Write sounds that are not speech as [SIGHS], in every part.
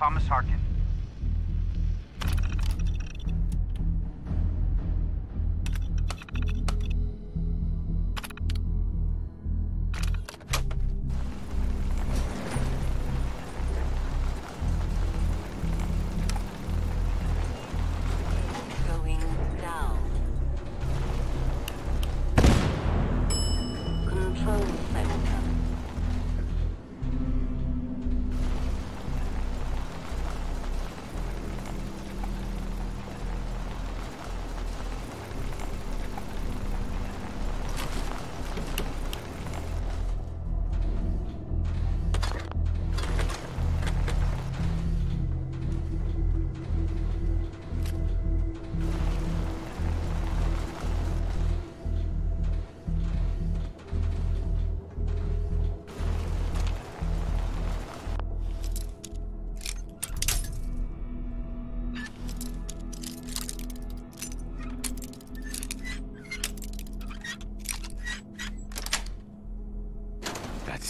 Thomas Harkin.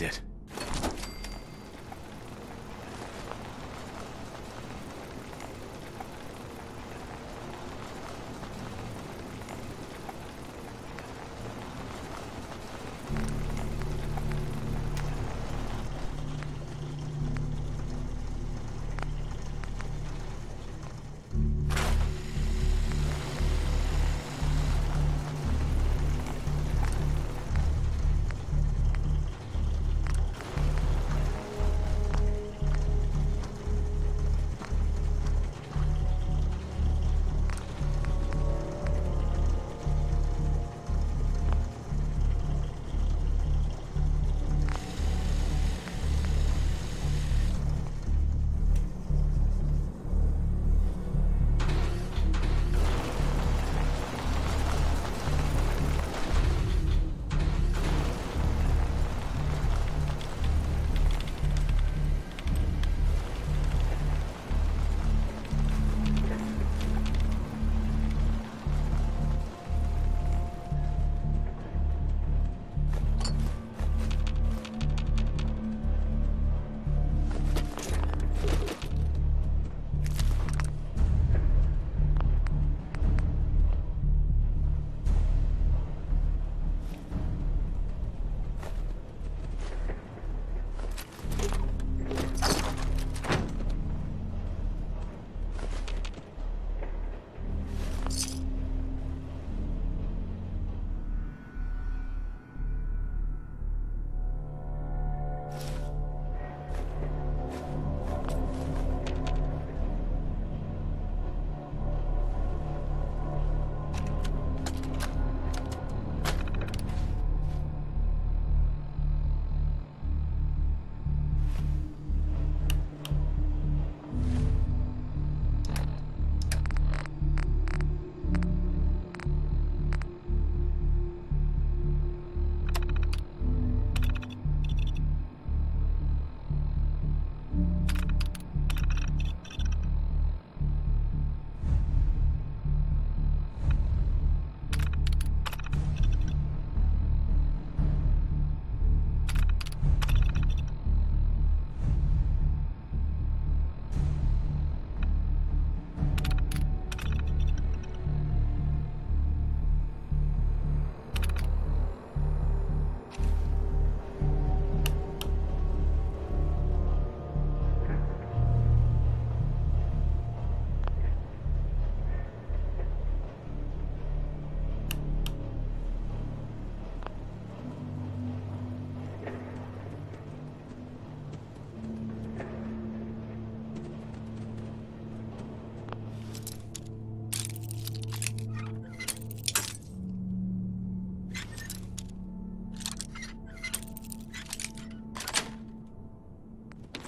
It.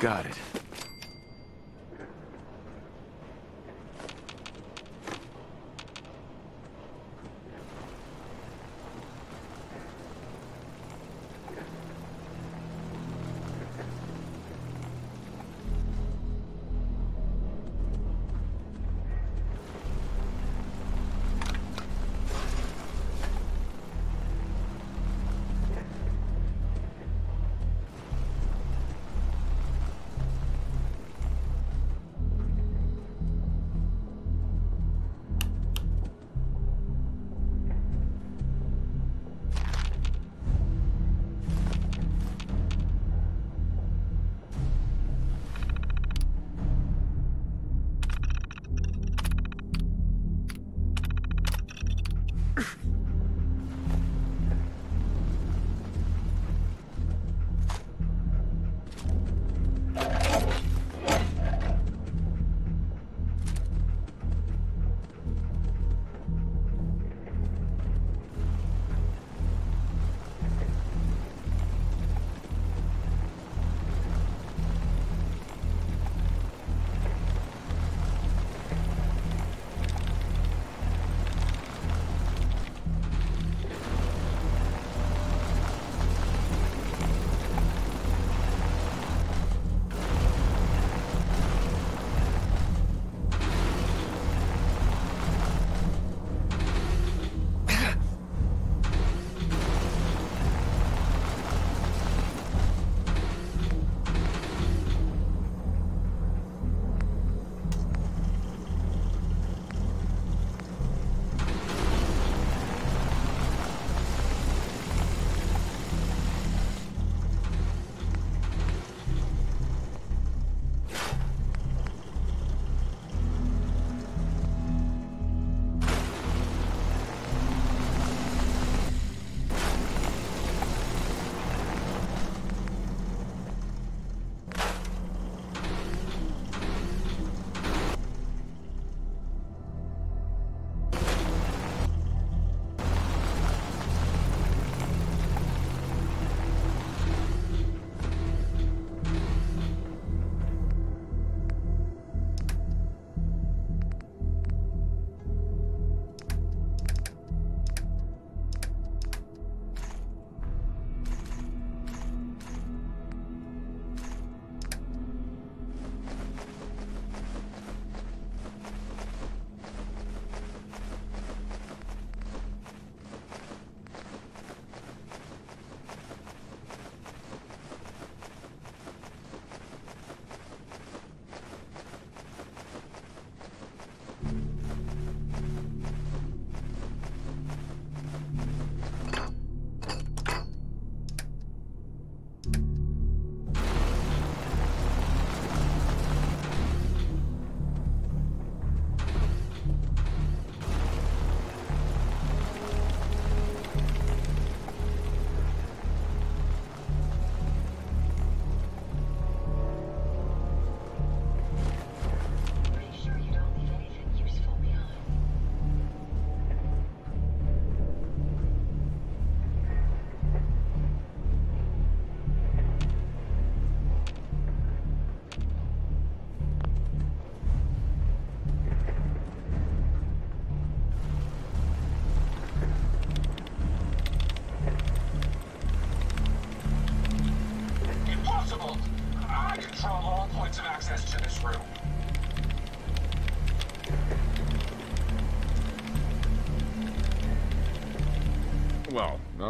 Got it.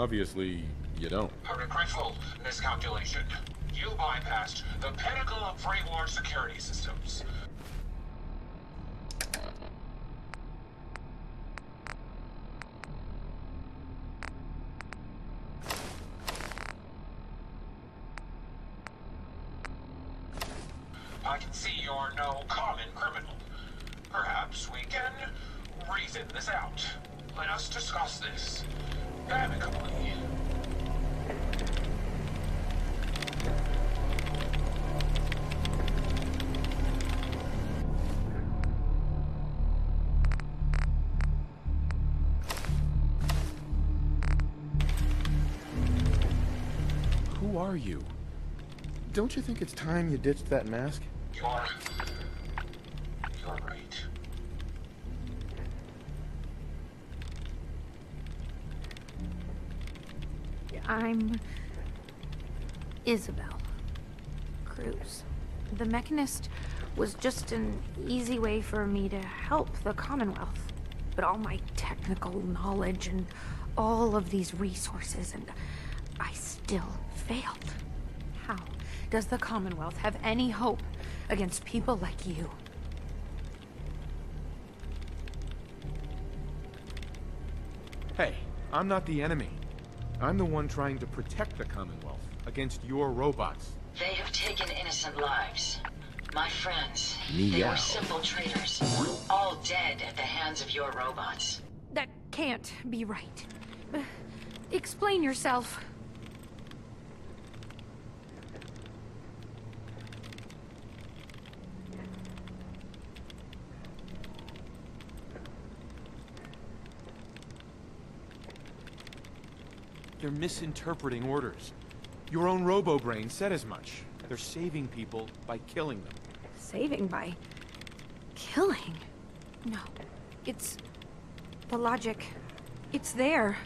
Obviously, you don't. A regretful miscalculation. You bypassed the pinnacle of pre-war security systems. I can see you're no common criminal. Perhaps we can reason this out. Let us discuss this Who are you? don't you think it's time you ditched that mask? You're I'm Isabel Cruz. The Mechanist was just an easy way for me to help the Commonwealth. But all my technical knowledge and all of these resources, and I still failed. How does the Commonwealth have any hope against people like you? Hey, I'm not the enemy. I'm the one trying to protect the Commonwealth against your robots. They have taken innocent lives. My friends, they Meow. were simple traitors, all dead at the hands of your robots. That can't be right. Explain yourself. You're misinterpreting orders. Your own robo-brain said as much. They're saving people by killing them. Saving by killing. No, it's the logic. It's there.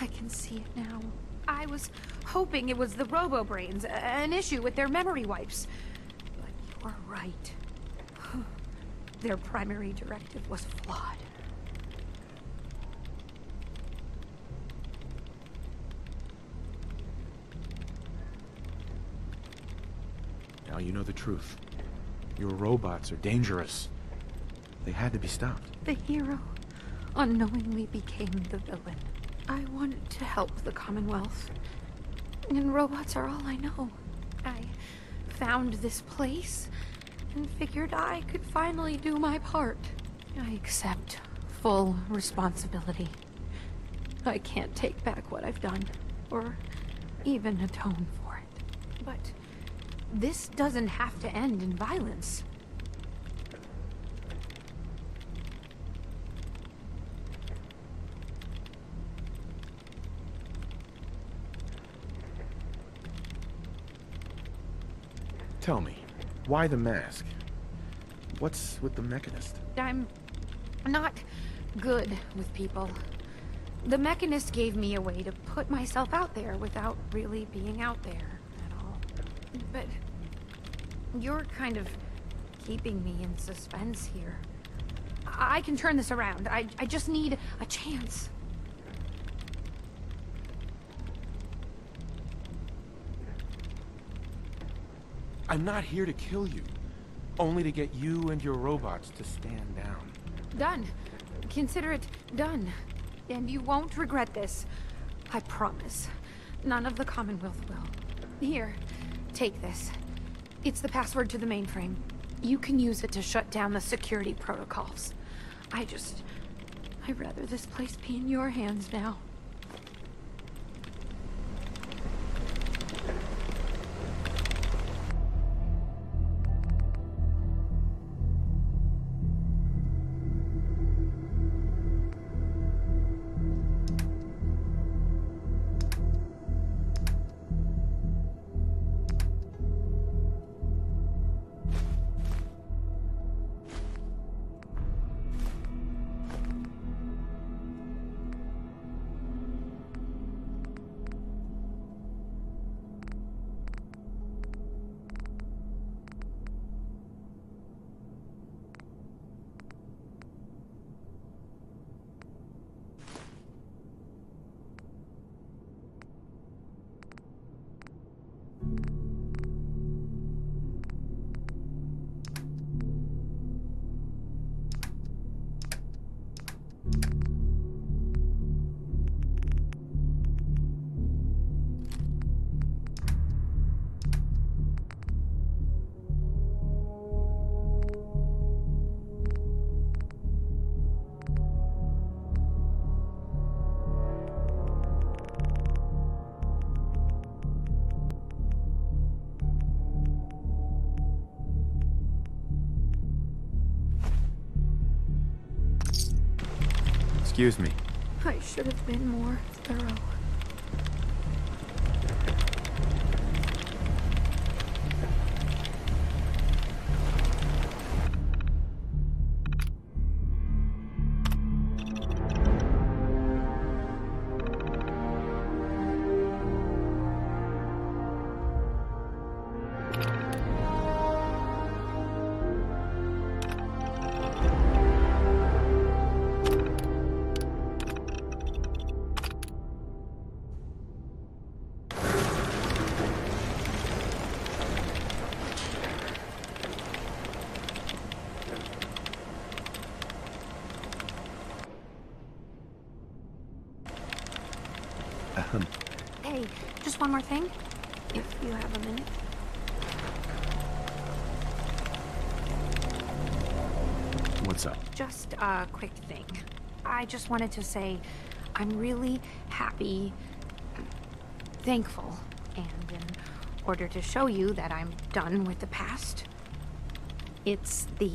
I can see it now. I was hoping it was the robo-brains, an issue with their memory wipes. But you're right. [SIGHS] Their primary directive was flawed. Now you know the truth. Your robots are dangerous. They had to be stopped. The hero unknowingly became the villain. I wanted to help the Commonwealth. And robots are all I know. I found this place and figured I could finally do my part. I accept full responsibility. I can't take back what I've done, or even atone for it. But this doesn't have to end in violence. Tell me, why the mask? What's with the mechanist? I'm not good with people. The Mechanist gave me a way to put myself out there without really being out there. But you're kind of keeping me in suspense here. I I can turn this around. I, I just need a chance. I'm not here to kill you. Only to get you and your robots to stand down. Done. Consider it done. And you won't regret this. I promise. None of the Commonwealth will. Here, take this. It's the password to the mainframe. You can use it to shut down the security protocols. I just... I'd rather this place be in your hands now. Excuse me. I should have been more thorough. Hey, just one more thing. If you have a minute. What's up? Just a quick thing. I just wanted to say I'm really happy, thankful, and in order to show you that I'm done with the past, it's the.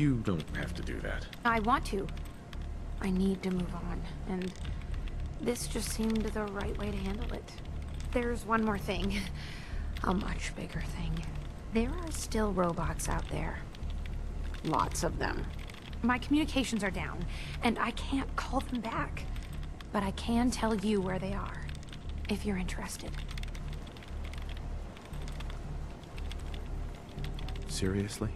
You don't have to do that. I want to. I need to move on, and this just seemed the right way to handle it. There's one more thing. [LAUGHS] A much bigger thing. There are still robots out there. Lots of them. My communications are down, and I can't call them back. But I can tell you where they are, if you're interested. Seriously?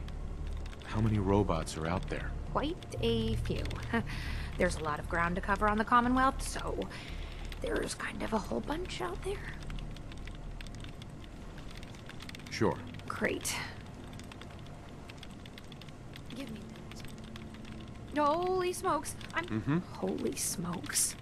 How many robots are out there? Quite a few. [LAUGHS] There's a lot of ground to cover on the Commonwealth, so there's kind of a whole bunch out there. Sure. Great. Give me that. Holy smokes! I'm. Mm-hmm. Holy smokes.